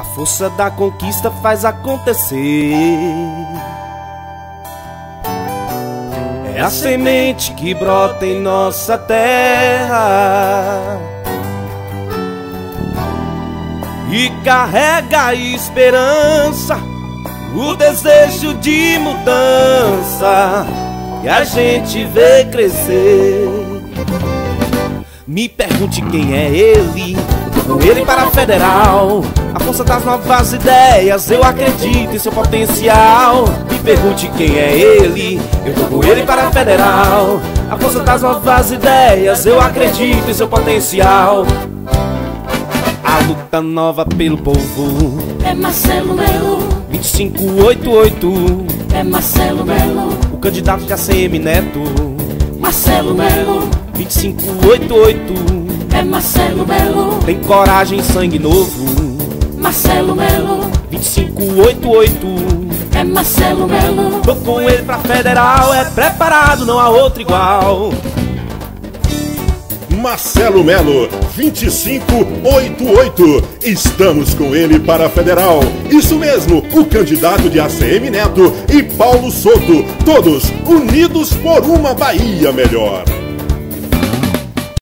A força da conquista faz acontecer. É a semente que brota em nossa terra e carrega a esperança, o desejo de mudança que a gente vê crescer. Me pergunte quem é ele, com ele para federal. A força das novas ideias, eu acredito em seu potencial. Me pergunte quem é ele, eu tô com ele para a federal. A força das novas ideias, eu acredito em seu potencial. A luta nova pelo povo é Marcelo Melo. 2588 é Marcelo Melo. O candidato de ACM Neto Marcelo Melo. 2588 é Marcelo Melo. Tem coragem e sangue novo Marcelo Melo. 2588 é Marcelo Melo. Tô com ele pra federal, é preparado, não há outro igual. Marcelo Melo, 2588. Estamos com ele para a Federal. Isso mesmo, o candidato de ACM Neto e Paulo Soto. Todos unidos por uma Bahia melhor.